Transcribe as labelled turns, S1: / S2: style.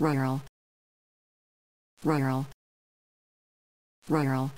S1: rural. Rural. Rural.